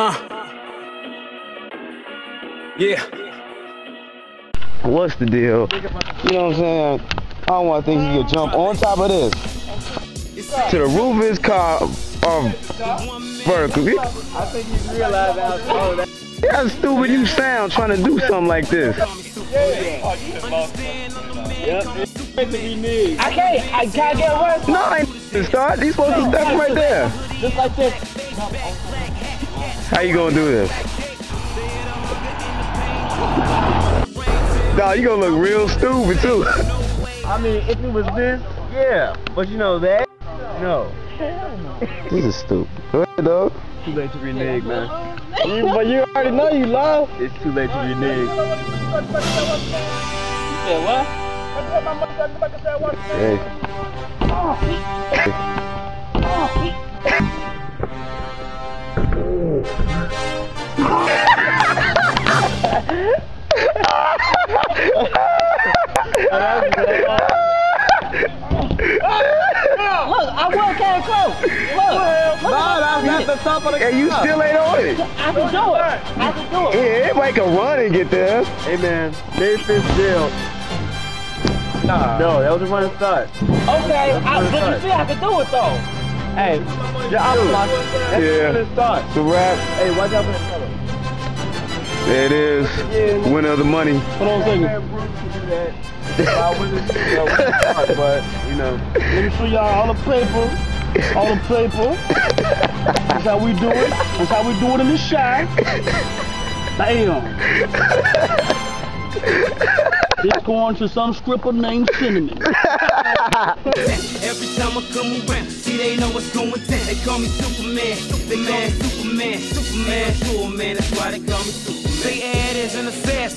Uh. Yeah. What's the deal? You know what I'm saying? I don't want to think he could jump on top of this. To the roof of his car, um, vertical. I think he's realized how slow that. How stupid you sound trying to do something like this. Yep. It's meant to be me. I can't. I can't get worse. No, I ain't to start. He's supposed to step right there. Just like this. How you gonna do this? Nah, you gonna look real stupid too. I mean, if it was this, yeah. But you know that? No. this is stupid. Go ahead, dog. Too late to renege, man. But you already know you love. It's too late to renege. Yeah, what? Hey. Oh, Look, I will came close. Look. look Nah, that's at at the top of the Hey, you still ain't on it. I can do it. I can do it. Yeah, everybody can run and get there. Hey, man. Dave Fitzgerald. Nah. No, that was a running start. Okay, I, but you see, I can do it though. Hey, your outlook. That's Yeah. a running start. It's a wrap. Hey, watch out for the color. There it is. Winner of the money. Hold on a second. I wouldn't, you know, start, but, you know. Let me show y'all all the paper. All the paper. That's how we do it. That's how we do it in the shop. Bam. This going to some stripper named Cinnamon. Every time I come around, see they know what's going down. They call me Superman, Superman, Superman, Superman, sure man. That's why they call me Superman. They add as an assassin.